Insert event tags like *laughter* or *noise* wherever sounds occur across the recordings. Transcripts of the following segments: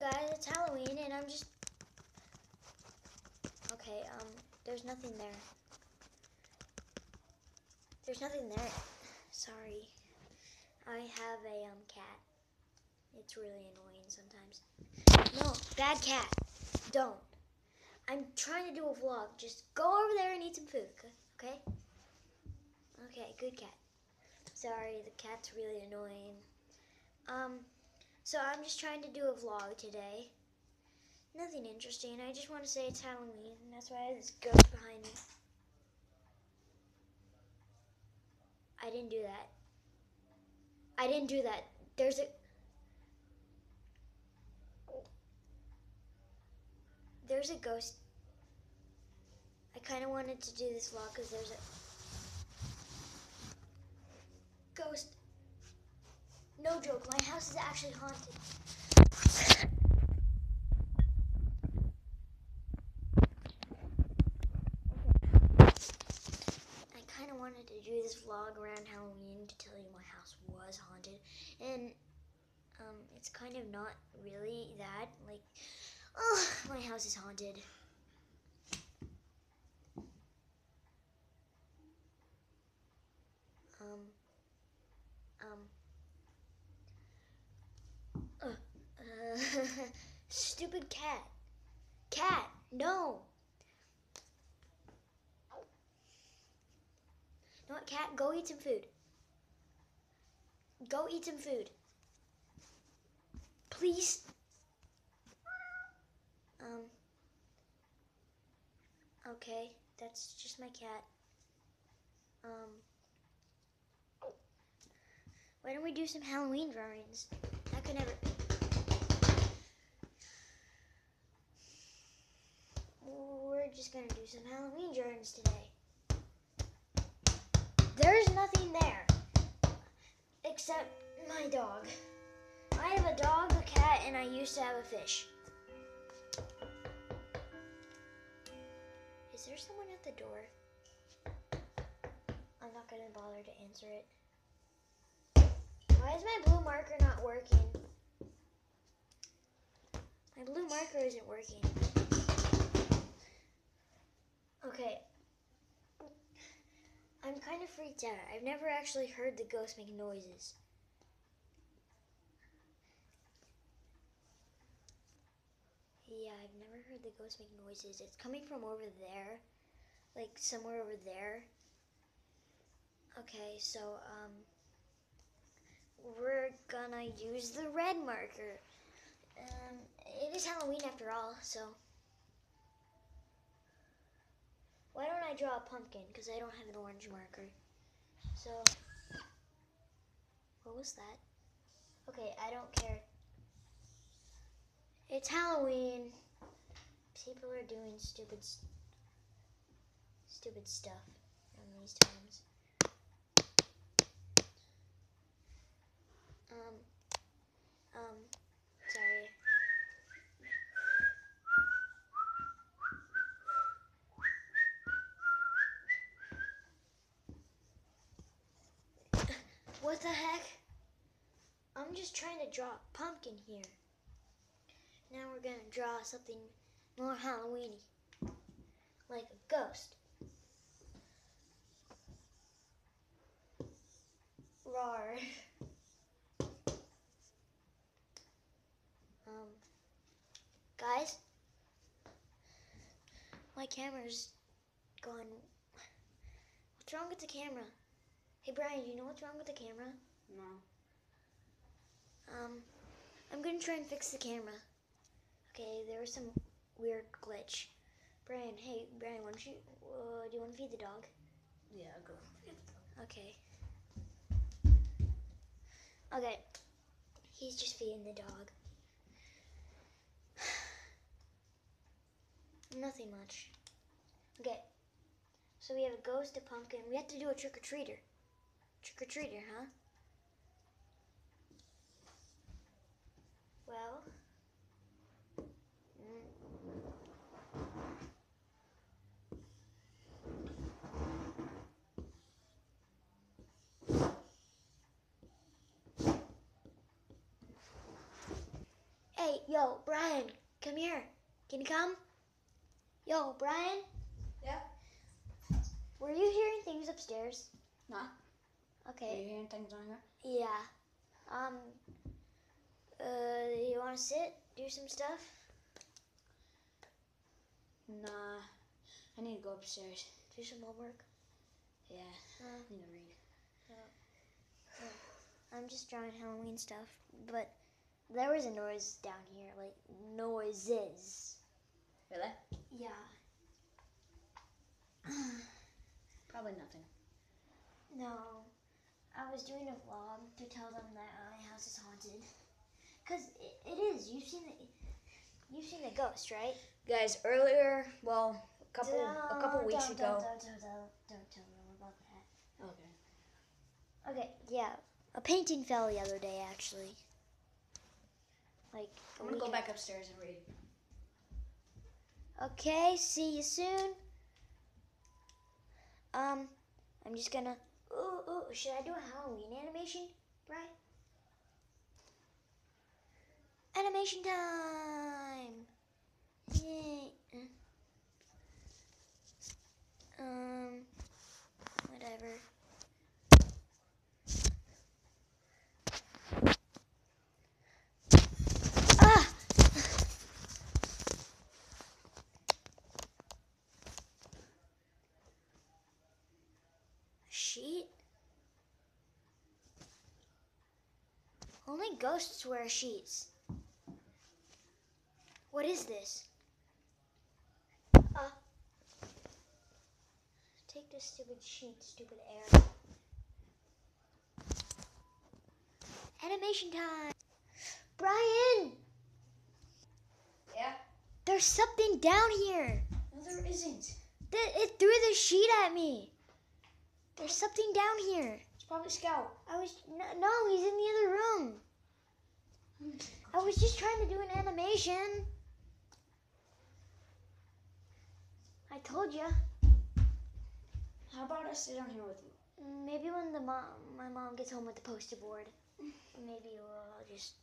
Guys, it's Halloween and I'm just. Okay, um, there's nothing there. There's nothing there. Sorry. I have a um cat. It's really annoying sometimes. No, bad cat. Don't. I'm trying to do a vlog. Just go over there and eat some food, okay? Okay, good cat. Sorry, the cat's really annoying. Um, so I'm just trying to do a vlog today. Nothing interesting. I just want to say it's Halloween, and that's why I have this ghost behind me. I didn't do that. I didn't do that. There's a. There's a ghost. I kind of wanted to do this vlog because there's a ghost. No joke, my house is actually haunted. I kind of wanted to do this vlog around Halloween to tell you my house was haunted, and um, it's kind of not really that. Like, oh, my house is haunted. Um, um, uh, uh, *laughs* stupid cat. Cat, no. You know what, cat? Go eat some food. Go eat some food. Please. Um. Okay, that's just my cat. Um. Why don't we do some Halloween drawings? I could never. We're just gonna do some Today. There's nothing there except my dog. I have a dog, a cat, and I used to have a fish. Is there someone at the door? I'm not gonna bother to answer it. Why is my blue marker not working? My blue marker isn't working. Okay. I'm kind of freaked out. I've never actually heard the ghost make noises. Yeah, I've never heard the ghost make noises. It's coming from over there. Like somewhere over there. Okay, so um we're gonna use the red marker. Um, it is Halloween after all, so. Why don't I draw a pumpkin? Because I don't have an orange marker. So. What was that? Okay, I don't care. It's Halloween. People are doing stupid, stupid stuff these times. Um, um, sorry. what the heck? I'm just trying to draw a pumpkin here. Now we're gonna draw something more Halloweeny, like a ghost. Roar. *laughs* Um, guys, my camera's gone. What's wrong with the camera? Hey Brian, you know what's wrong with the camera? No. Um, I'm gonna try and fix the camera. Okay, there was some weird glitch. Brian, hey Brian, why don't you? Uh, do you want to feed the dog? Yeah, go. Okay. Okay. He's just feeding the dog. *sighs* Nothing much. Okay. So we have a ghost, a pumpkin. We have to do a trick or treater. Trick or treater, huh? Well. mm, Hey, yo, Brian, come here. Can you come? Yo, Brian. Yeah? Were you hearing things upstairs? Nah. Are Okay. you hearing things on here? Yeah. Um. Uh, you want to sit? Do some stuff? Nah. I need to go upstairs. Do some homework? Yeah. Uh, I need to read. I'm just drawing Halloween stuff, but there was a noise down here, like noises. Really? Yeah. *sighs* Probably nothing. No, I was doing a vlog to tell them that my house is haunted. Cause it, it is. You've seen the, you've seen the ghost, right? Guys, earlier, well, a couple a couple Don't- weeks don't, ago. Don't, don't, don't, don't tell them about that. Okay. Okay, yeah. A painting fell the other day, actually. Like. I'm gonna go back upstairs and read. Okay, see you soon. Um, I'm just gonna. Ooh, ooh, should I do a Halloween animation, Brian? Animation time! Yay! Um, whatever. Ah! sheet? Only ghosts wear sheets. What is this? Uh, take this stupid sheet, stupid air. Animation time! Brian! Yeah? There's something down here! No, there isn't. Th- It threw the sheet at me! There's something down here. It's probably Scout. I was no, no, he's in the other room. I was just trying to do an animation. I told you. How about I sit down here with you? Maybe when the mom, my mom gets home with the poster board, maybe we'll just.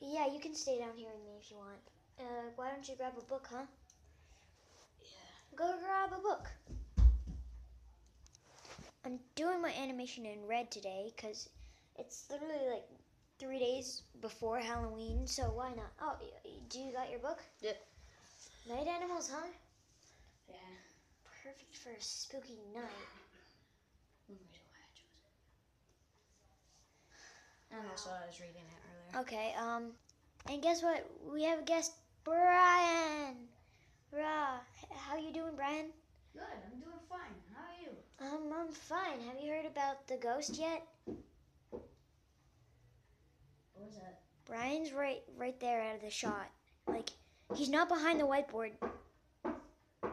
Yeah, you can stay down here with me if you want. Uh, why don't you grab a book, huh? Yeah. Go grab a book. I'm doing my animation in red today because it's literally like three days before Halloween, so why not? Oh, do you got your book? Yeah. Night animals, huh? Yeah. Perfect for a spooky night. Let me read why I chose it. And also, I was reading it earlier. Okay, um, and guess what? We have a guest, Brian. Rah, how you doing, Brian? Good. I'm doing fine. How are you? Um, I'm fine. Have you heard about the ghost yet? That? Brian's right right there out of the shot. Like he's not behind the whiteboard.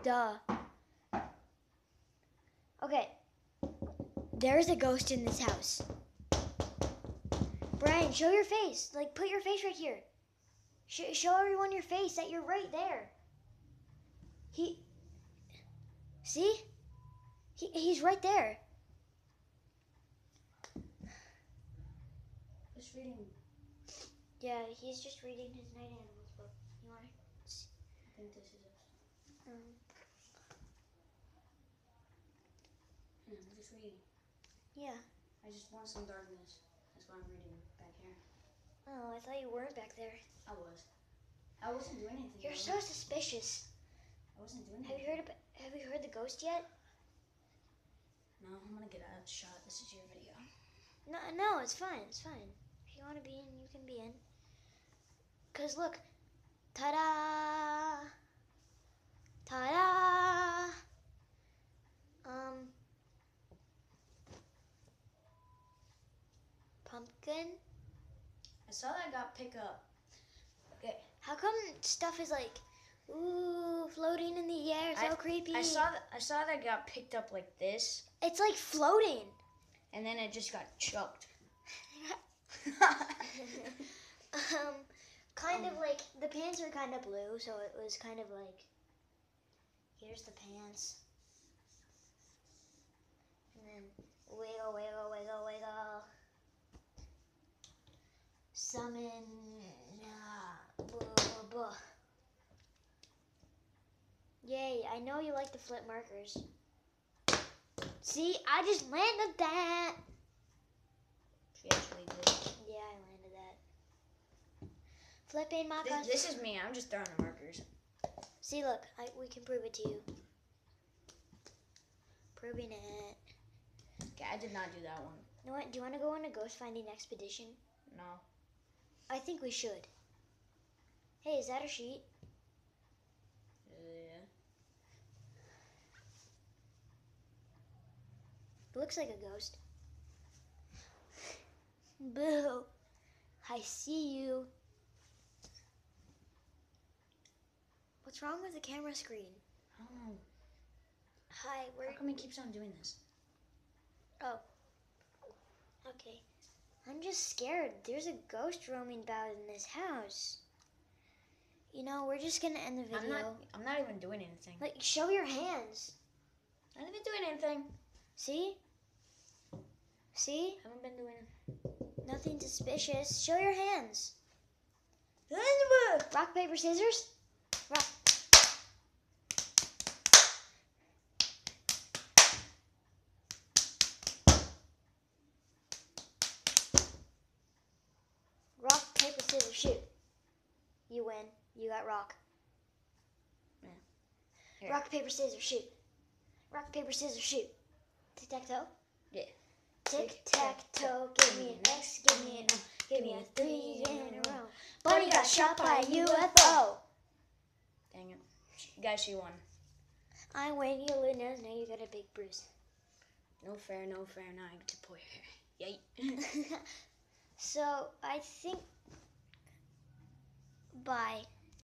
Duh. Okay. There's a ghost in this house. Brian, show your face. Like put your face right here. Sh- show everyone your face that you're right there. He See? He, he's right there. Just reading. Yeah, he's just reading his night animals book. You want to I think this is it. um, Yeah, I'm just reading. Yeah. I just want some darkness. That's why I'm reading back here. Oh, I thought you weren't back there. I was. I wasn't doing anything. You're so suspicious. I wasn't doing anything. Have you heard about, Have you heard the ghost yet? No, I'm gonna get out of the shot. This is your video. No, no, it's fine. It's fine. If you want to be in, you can be in. Cause look, ta-da, ta-da. Um, pumpkin. I saw that got pick up. Okay. How come stuff is like, ooh, floating in the air? So creepy. I saw that. I saw that got picked up like this, It's like floating. and then it just got choked. *laughs* *laughs* um, kind um, of like the pants are kind of blue, so it was kind of like here's the pants. And then wiggle, wiggle, wiggle, wiggle. Summon. Uh, blah, blah, blah. Yay, I know you like to flip markers. See, I just landed that. Flipping This, markers. this is me. I'm just throwing the markers. See, look, I, we can prove it to you. Proving it. Okay, I did not do that one. You know what? Do you want to go on a ghost finding expedition? No. I think we should. Hey, is that a sheet? Yeah. It looks like a ghost. *laughs* Boo! I see you. What's wrong with the camera screen? I don't know. Hi, How we're come he keeps on doing this? Oh. Okay. I'm just scared. There's a ghost roaming about in this house. You know, we're just gonna end the video. I'm not. I'm not even doing anything. Like, show your hands. I haven't been doing anything. See? See? haven't been doing. Nothing suspicious. Show your hands. Rock, paper, scissors. Rock, paper, scissors, shoot. You win. You got rock. Yeah. Here. Rock, paper, scissors, shoot. Rock, paper, scissors, shoot. Tic tac toe? Yeah. Tic tac toe, give me an X, give me an O, give me a three in a row. Bunny got shot by a UFO. Dang it. Guys, she won. I win, you lose, now you got a big bruise. No fair, no fair. Now I get to pull your hair. *laughs* Yay. so I think bye.